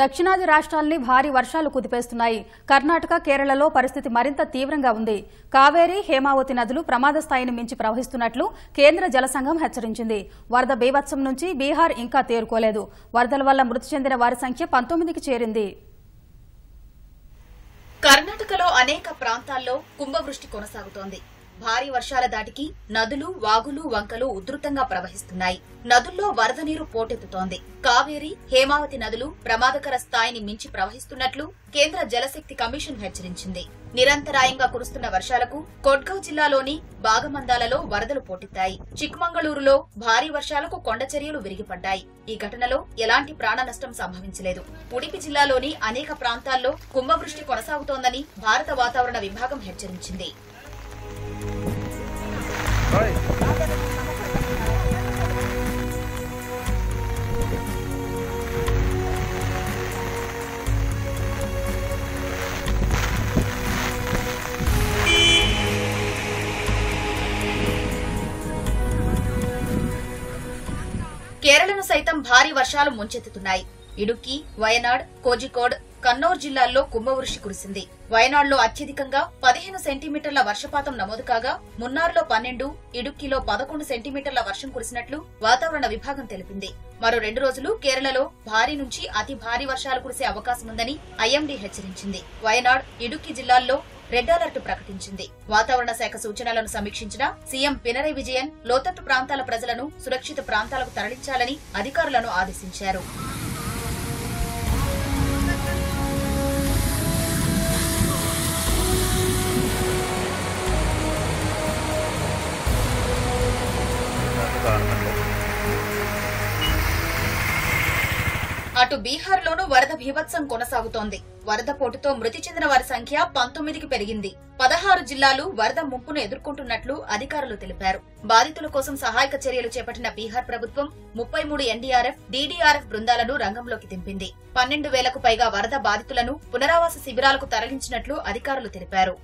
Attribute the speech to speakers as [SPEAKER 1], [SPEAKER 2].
[SPEAKER 1] దక్షిణాది రాష్ట్రాల్ని భారీ వర్షాలు కుదిపేస్తున్నాయి. కర్ణాటక కేరళలో పరిస్థితి మరింత తీవ్రంగా ఉంది. కావేరీ హేమావతి నదులు ప్రమాద స్థాయిని మించి ప్రవహిస్తున్నట్లు కేంద్ర జలసంఘం హెచ్చరించింది. వరద బీభత్సం నుంచి బీహార్ ఇంకా తేరుకోలేదు. వరదల వల్ల మృతి చెందిన వారి సంఖ్య పంతొమ్మిదికి చేరింది.
[SPEAKER 2] కర్ణాటకలో అనేక ప్రాంతాల్లో కుంభవృష్టి కొనసాగుతోంది. భారీ వర్షాల దాటికి నదులు వాగులు వంకలు ఉధృతంగా ప్రవహిస్తున్నాయి. నదుల్లో వరద నీరు పోటెత్తుతోంది. కావేరి హేమావతి నదులు ప్రమాదకర స్థాయిని మించి ప్రవహిస్తున్నట్లు కేంద్ర జలశక్తి కమిషన్ హెచ్చరించింది. నిరంతరాయంగా కురుస్తున్న వర్షాలకు కొడ్గవ్ జిల్లాలోని బాగమందాలలో వరదలు పోటెత్తాయి. చిక్మంగళూరులో భారీ వర్షాలకు కొండచర్యలు విరిగిపడ్డాయి. ఈ ఘటనలో ఎలాంటి ప్రాణ నష్టం సంభవించలేదు. ఉడిపి జిల్లాలోని అనేక ప్రాంతాల్లో కుంభవృష్టి కొనసాగుతోందని భారత వాతావరణ విభాగం హెచ్చరించింది. కేరళను సైతం భారీ వర్షాలు ముంచెత్తుతున్నాయి. ఇడుక్కి వయనాడ్ కోజికోడ్ కన్నూర్ జిల్లాల్లో కుంభవృష్టి కురిసింది. వయనాడ్లో అత్యధికంగా పదిహేను సెంటీమీటర్ల వర్షపాతం నమోదు కాగా మున్నార్లో పన్నెండు ఇడుక్కిలో పదకొండు సెంటీమీటర్ల వర్షం కురిసినట్లు వాతావరణ విభాగం తెలిపింది. మరో రెండు రోజులు కేరళలో భారీ నుంచి అతి భారీ వర్షాలు కురిసే అవకాశముందని ఐఎండీ హెచ్చరించింది. వయనాడ్ ఇడుక్కి జిల్లాల్లో రెడ్ అలర్ట్ ప్రకటించింది. వాతావరణ శాఖ సూచనలను సమీక్షించిన సీఎం పినరై విజయన్ లోతట్టు ప్రాంతాల ప్రజలను సురక్షిత ప్రాంతాలకు తరలించాలని అధికారులను ఆదేశించారు. అటు బీహార్లోనూ వరద భీభత్సం కొనసాగుతోంది. వరద పోటుతో మృతి చెందిన వారి సంఖ్య పంతొమ్మిదికి పెరిగింది. పదహారు జిల్లాలు వరద ముప్పును ఎదుర్కొంటున్నట్లు అధికారులు తెలిపారు. బాధితుల కోసం సహాయక చర్యలు చేపట్టిన బీహార్ ప్రభుత్వం ముప్పై మూడు ఎన్డీఆర్ఎఫ్ డీడీఆర్ఎఫ్ బృందాలను రంగంలోకి దింపింది. పన్నెండు వేలకు పైగా వరద బాధితులను పునరావాస శిబిరాలకు తరలించినట్లు అధికారులు తెలిపారు.